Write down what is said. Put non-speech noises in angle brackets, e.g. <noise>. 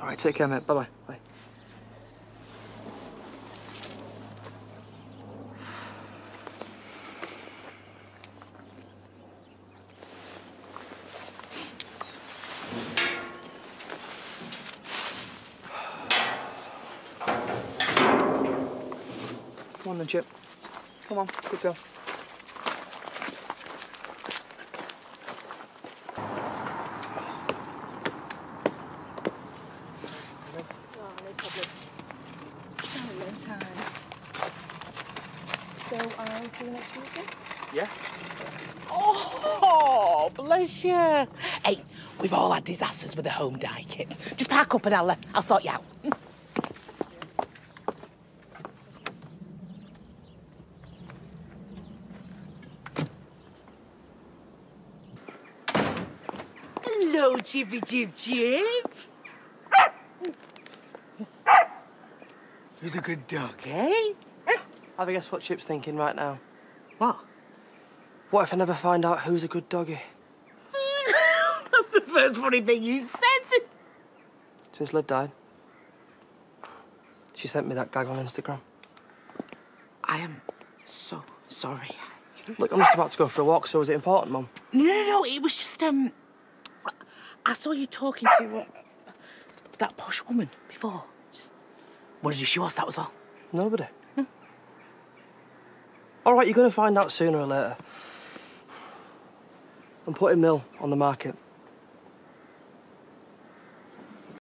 All right, take care, mate. Bye-bye. Bye. Come on then, Chip. Come on, good girl. So I'll see you next? Yeah? Oh, bless you. Hey, we've all had disasters with the home dye kit. Just pack up and I'll, uh, I'll sort you out. <laughs> Hello, Chippy Chip Chip. Who's a good dog, eh? Have a guess what Chip's thinking right now? What? What if I never find out who's a good doggy? <laughs> That's the first funny thing you've said. Since Liv died. She sent me that gag on Instagram. I am so sorry. Look, I'm just about to go for a walk, so is it important, Mum? No, no, no. It was just um. I saw you talking to uh, that posh woman before. Just wondered who she was. That was all. Nobody. All right, you're going to find out sooner or later. I'm putting Mill on the market.